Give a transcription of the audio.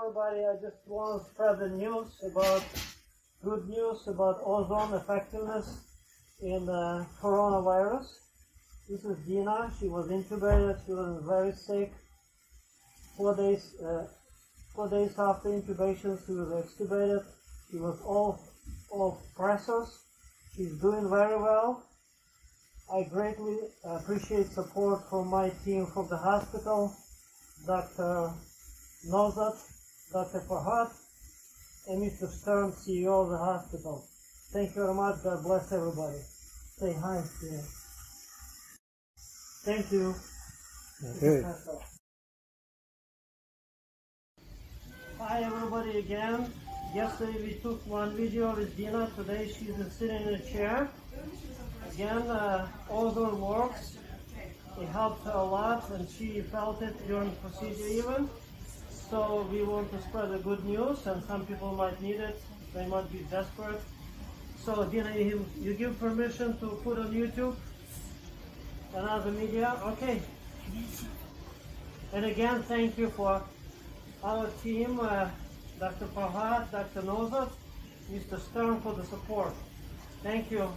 everybody. I just want to spread the news about good news about ozone effectiveness in coronavirus. This is Dina. She was intubated. She was very sick. Four days, uh, four days after intubation, she was extubated. She was off of pressors. She's doing very well. I greatly appreciate support from my team from the hospital, Dr. Nozat, Dr. Farhat, and Mr. Stern, CEO of the hospital. Thank you very much. God bless everybody. Say hi. Yeah. Thank you. Okay. Hi everybody again. Yesterday we took one video with Dina. Today she's sitting in a chair. Again, uh, ozone works. It helped her a lot and she felt it during the procedure even. So we want to spread the good news and some people might need it. They might be desperate. So Dina, you, you give permission to put on YouTube and other media? Okay. And again, thank you for our team, uh, Dr. Farhat, Dr. Nozat, Mr. Stern for the support. Thank you.